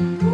Mm-hmm.